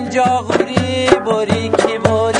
آنجا غوری بوری کی بوری